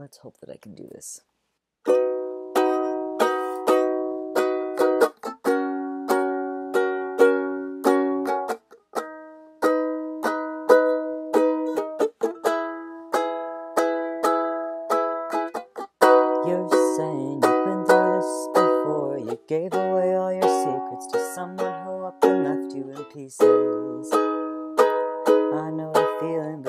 Let's hope that I can do this. You're saying you've been through this before. You gave away all your secrets to someone who up and left you in pieces. I know the feeling,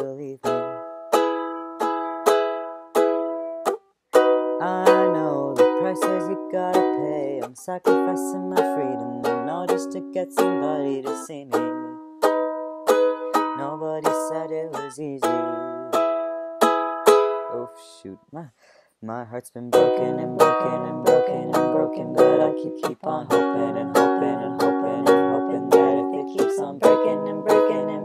prices you gotta pay. I'm sacrificing my freedom and all just to get somebody to see me. Nobody said it was easy. Oh shoot, my my heart's been broken and broken and broken and broken, but I keep keep on hoping and hoping and hoping and hoping that if it keeps on breaking and breaking and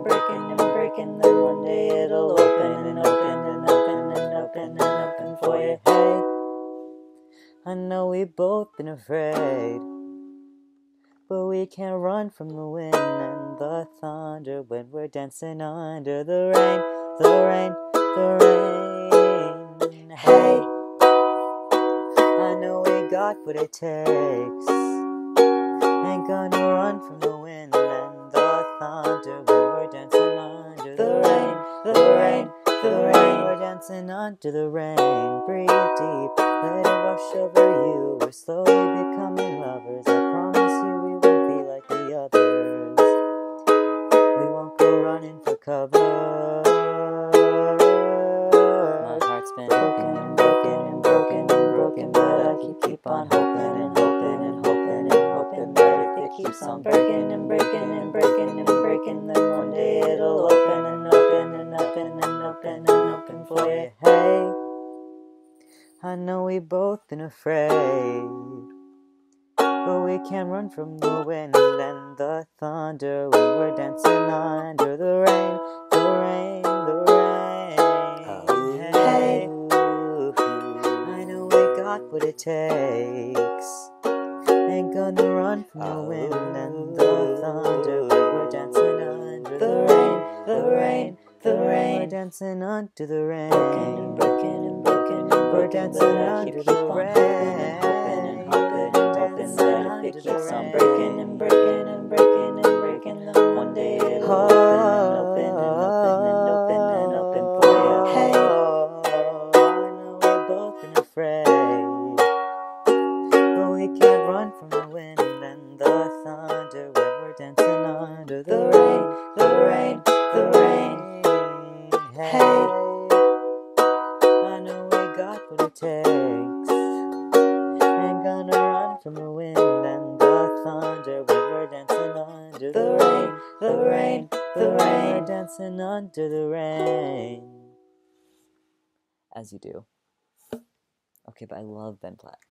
I know we've both been afraid. But we can't run from the wind and the thunder when we're dancing under the rain, the rain, the rain. Hey, I know we got what it takes. Ain't gonna run from the wind and the thunder when we're dancing under the rain, dancing under the rain. Breathe deep, let it wash over you. We're slowly becoming lovers. I promise you we won't be like the others. We won't go running for cover. My heart's been broken and broken and broken and broken, but I keep keep on hoping and hoping and hoping and hoping that if it keeps on breaking and breaking and breaking and breaking, then one day it'll open and open and open and open and open for you. Hey, I know we've both been afraid. But we can't run from the wind and the thunder We were dancing under the rain, the rain, the rain. Oh, hey, I know we got what it takes. Ain't gonna run from the oh. wind and dancing under the rain. Broken and broken and broken and we're dancing under the rain. Hoping that if it keeps on breaking and breaking and breaking and breaking, one day it'll open and open and open and open and open for you. Hey, I know we've both been afraid, but we can't run from the wind and the thunder when we're dancing under the rain, the rain. Hey, I know we got what it takes. Ain't gonna run from the wind and the thunder when we're dancing under the rain, the rain, the rain, dancing under the rain. As you do. Okay, but I love Ben Platt.